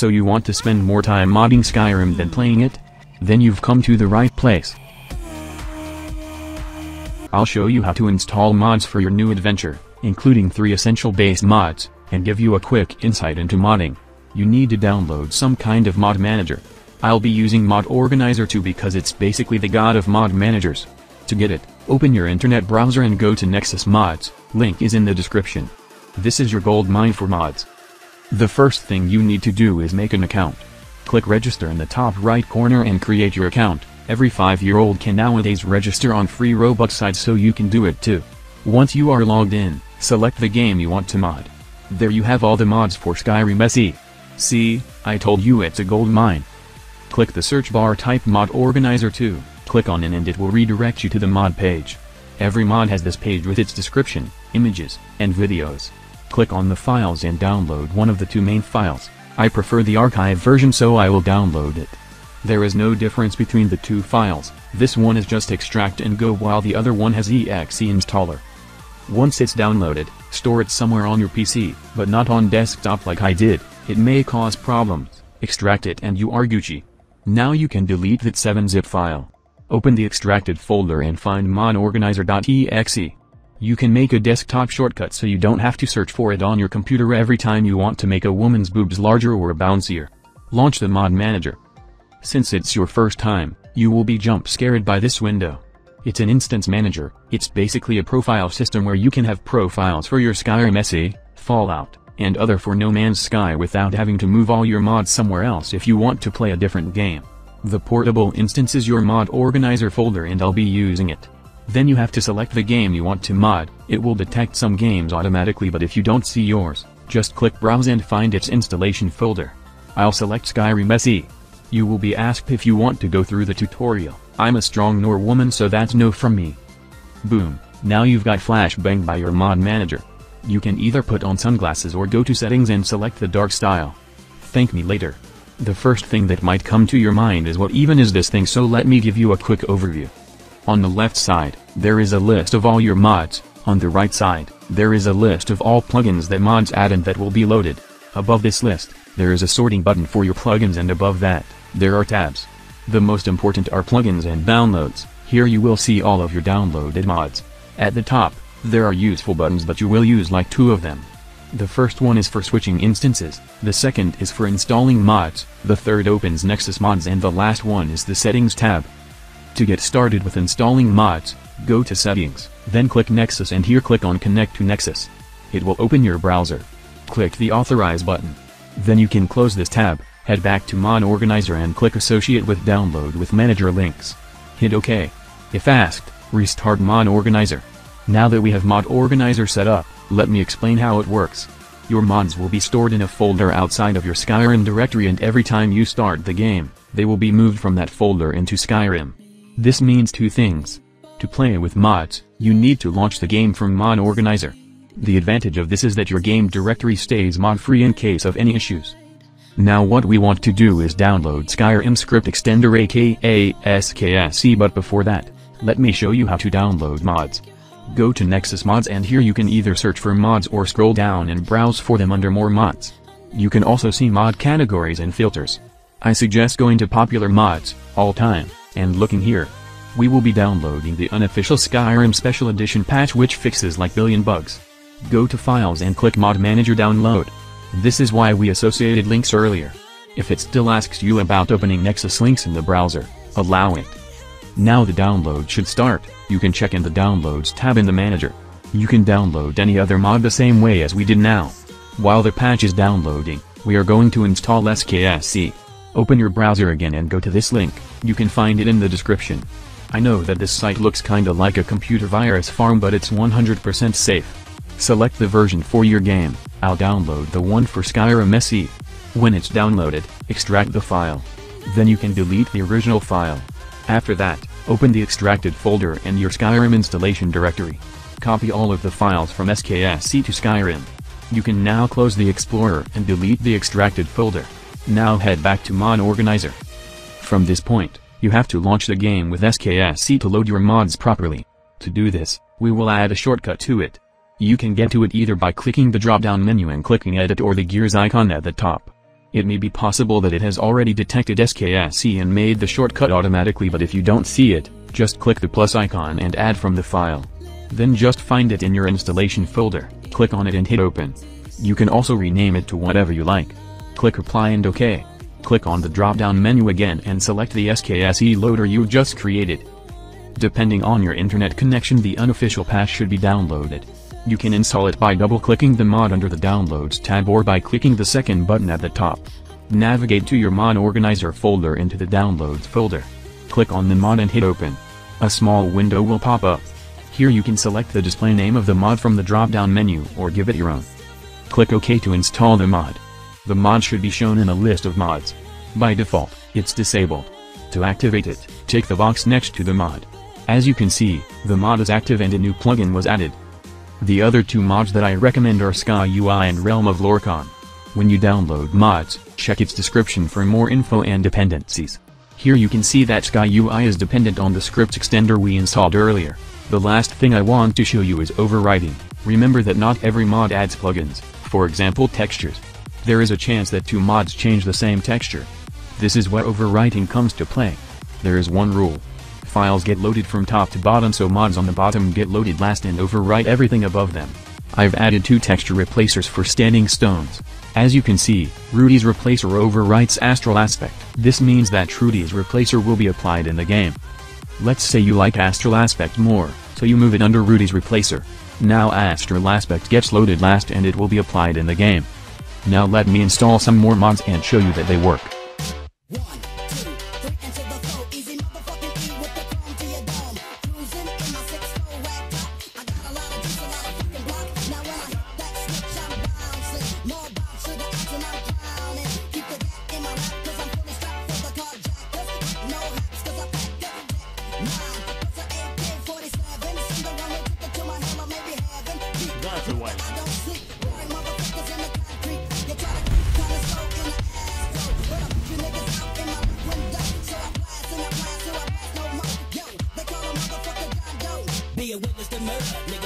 So you want to spend more time modding Skyrim than playing it? Then you've come to the right place. I'll show you how to install mods for your new adventure, including 3 essential base mods, and give you a quick insight into modding. You need to download some kind of mod manager. I'll be using Mod Organizer 2 because it's basically the god of mod managers. To get it, open your internet browser and go to Nexus Mods, link is in the description. This is your gold mine for mods. The first thing you need to do is make an account. Click register in the top right corner and create your account. Every 5-year-old can nowadays register on free Robux sites so you can do it too. Once you are logged in, select the game you want to mod. There you have all the mods for Skyrim SE. See, I told you it's a gold mine. Click the search bar type mod organizer 2, click on it and it will redirect you to the mod page. Every mod has this page with its description, images, and videos. Click on the files and download one of the two main files. I prefer the archive version so I will download it. There is no difference between the two files, this one is just extract and go while the other one has exe installer. Once it's downloaded, store it somewhere on your PC, but not on desktop like I did, it may cause problems, extract it and you are Gucci. Now you can delete that 7-zip file. Open the extracted folder and find modorganizer.exe. You can make a desktop shortcut so you don't have to search for it on your computer every time you want to make a woman's boobs larger or bouncier. Launch the mod manager. Since it's your first time, you will be jump scared by this window. It's an instance manager, it's basically a profile system where you can have profiles for your Skyrim SE, Fallout, and other for No Man's Sky without having to move all your mods somewhere else if you want to play a different game. The portable instance is your mod organizer folder and I'll be using it. Then you have to select the game you want to mod, it will detect some games automatically but if you don't see yours, just click browse and find its installation folder. I'll select Skyrim SE. You will be asked if you want to go through the tutorial. I'm a strong Nord woman so that's no from me. Boom, now you've got flashbang by your mod manager. You can either put on sunglasses or go to settings and select the dark style. Thank me later. The first thing that might come to your mind is what even is this thing so let me give you a quick overview. On the left side, there is a list of all your mods, on the right side, there is a list of all plugins that mods add and that will be loaded. Above this list, there is a sorting button for your plugins and above that, there are tabs. The most important are plugins and downloads, here you will see all of your downloaded mods. At the top, there are useful buttons but you will use like two of them. The first one is for switching instances, the second is for installing mods, the third opens Nexus mods and the last one is the settings tab. To get started with installing mods, go to settings, then click Nexus and here click on connect to Nexus. It will open your browser. Click the authorize button. Then you can close this tab. Head back to Mod Organizer and click Associate with Download with Manager links. Hit OK. If asked, restart Mod Organizer. Now that we have Mod Organizer set up, let me explain how it works. Your mods will be stored in a folder outside of your Skyrim directory and every time you start the game, they will be moved from that folder into Skyrim. This means two things. To play with mods, you need to launch the game from Mod Organizer. The advantage of this is that your game directory stays mod-free in case of any issues. Now what we want to do is download Skyrim Script Extender aka SKSE but before that, let me show you how to download mods. Go to Nexus Mods and here you can either search for mods or scroll down and browse for them under more mods. You can also see mod categories and filters. I suggest going to popular mods, all time, and looking here. We will be downloading the unofficial Skyrim Special Edition patch which fixes like billion bugs. Go to Files and click Mod Manager Download. This is why we associated links earlier. If it still asks you about opening Nexus links in the browser, allow it. Now the download should start, you can check in the Downloads tab in the manager. You can download any other mod the same way as we did now. While the patch is downloading, we are going to install SKSE. Open your browser again and go to this link, you can find it in the description. I know that this site looks kinda like a computer virus farm but it's 100% safe. Select the version for your game, I'll download the one for Skyrim SE. When it's downloaded, extract the file. Then you can delete the original file. After that, open the extracted folder and your Skyrim installation directory. Copy all of the files from SKSE to Skyrim. You can now close the Explorer and delete the extracted folder. Now head back to Mod Organizer. From this point, you have to launch the game with SKSE to load your mods properly. To do this, we will add a shortcut to it. You can get to it either by clicking the drop-down menu and clicking edit or the gears icon at the top. It may be possible that it has already detected SKSE and made the shortcut automatically but if you don't see it, just click the plus icon and add from the file. Then just find it in your installation folder, click on it and hit open. You can also rename it to whatever you like. Click apply and OK. Click on the drop-down menu again and select the SKSE loader you just created. Depending on your internet connection the unofficial patch should be downloaded. You can install it by double-clicking the mod under the Downloads tab or by clicking the second button at the top. Navigate to your mod organizer folder into the Downloads folder. Click on the mod and hit open. A small window will pop up. Here you can select the display name of the mod from the drop-down menu or give it your own. Click OK to install the mod. The mod should be shown in a list of mods. By default, it's disabled. To activate it, tick the box next to the mod. As you can see, the mod is active and a new plugin was added. The other two mods that I recommend are Sky UI and Realm of Lorkhan. When you download mods, check its description for more info and dependencies. Here you can see that Sky UI is dependent on the script extender we installed earlier. The last thing I want to show you is overriding. Remember that not every mod adds plugins, for example textures. There is a chance that two mods change the same texture. This is where overwriting comes to play. There is one rule. Files get loaded from top to bottom so mods on the bottom get loaded last and overwrite everything above them. I've added two texture replacers for standing stones. As you can see, Rudy's replacer overwrites Astral Aspect. This means that Rudy's replacer will be applied in the game. Let's say you like Astral Aspect more, so you move it under Rudy's replacer. Now Astral Aspect gets loaded last and it will be applied in the game. Now let me install some more mods and show you that they work. Witness to murder,